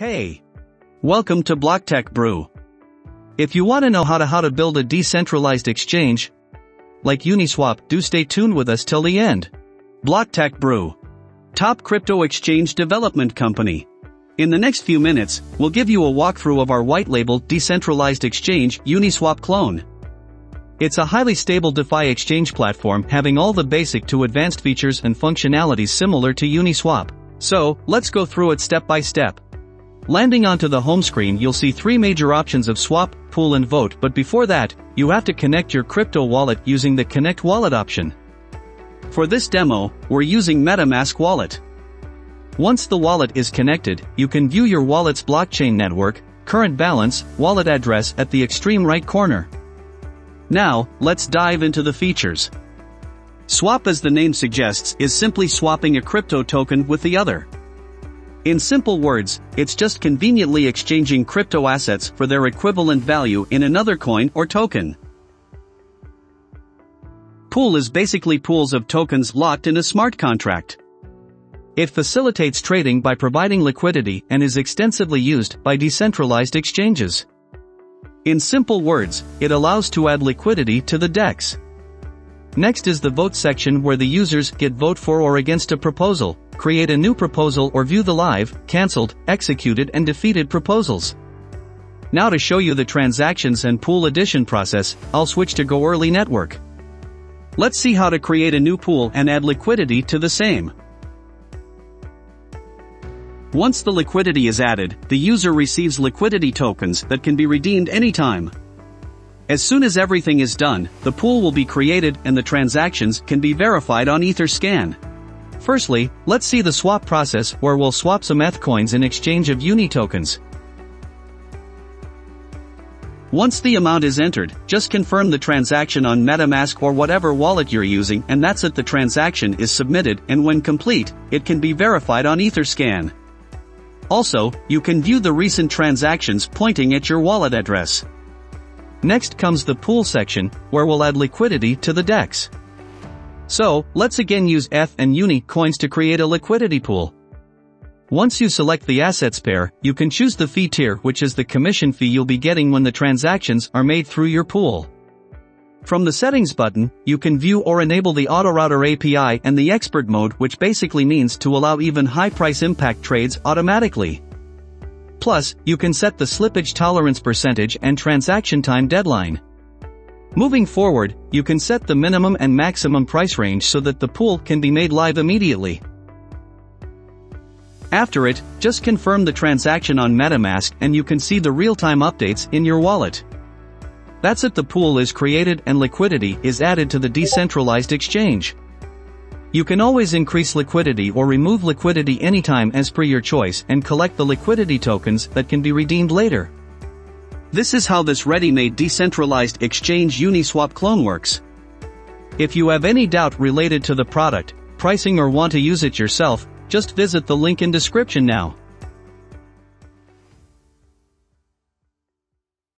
Hey! Welcome to BlockTech Brew. If you want to know how to how to build a decentralized exchange, like Uniswap, do stay tuned with us till the end. BlockTech Brew. Top crypto exchange development company. In the next few minutes, we'll give you a walkthrough of our white label decentralized exchange Uniswap clone. It's a highly stable DeFi exchange platform having all the basic to advanced features and functionalities similar to Uniswap. So, let's go through it step by step. Landing onto the home screen you'll see three major options of swap, pool and vote but before that, you have to connect your crypto wallet using the Connect Wallet option. For this demo, we're using MetaMask Wallet. Once the wallet is connected, you can view your wallet's blockchain network, current balance, wallet address at the extreme right corner. Now, let's dive into the features. Swap as the name suggests is simply swapping a crypto token with the other. In simple words, it's just conveniently exchanging crypto assets for their equivalent value in another coin or token. Pool is basically pools of tokens locked in a smart contract. It facilitates trading by providing liquidity and is extensively used by decentralized exchanges. In simple words, it allows to add liquidity to the DEX. Next is the vote section where the users get vote for or against a proposal, create a new proposal or view the live, cancelled, executed and defeated proposals. Now to show you the transactions and pool addition process, I'll switch to Goerli Network. Let's see how to create a new pool and add liquidity to the same. Once the liquidity is added, the user receives liquidity tokens that can be redeemed anytime. As soon as everything is done, the pool will be created and the transactions can be verified on Etherscan. Firstly, let's see the swap process where we'll swap some ETH coins in exchange of Uni tokens. Once the amount is entered, just confirm the transaction on MetaMask or whatever wallet you're using and that's it the transaction is submitted and when complete, it can be verified on Etherscan. Also, you can view the recent transactions pointing at your wallet address. Next comes the pool section, where we'll add liquidity to the DEX. So, let's again use ETH and UNI coins to create a liquidity pool. Once you select the assets pair, you can choose the fee tier which is the commission fee you'll be getting when the transactions are made through your pool. From the settings button, you can view or enable the AutoRouter API and the expert mode which basically means to allow even high price impact trades automatically. Plus, you can set the slippage tolerance percentage and transaction time deadline. Moving forward, you can set the minimum and maximum price range so that the pool can be made live immediately. After it, just confirm the transaction on MetaMask and you can see the real-time updates in your wallet. That's it the pool is created and liquidity is added to the decentralized exchange. You can always increase liquidity or remove liquidity anytime as per your choice and collect the liquidity tokens that can be redeemed later. This is how this ready-made decentralized exchange Uniswap clone works. If you have any doubt related to the product, pricing or want to use it yourself, just visit the link in description now.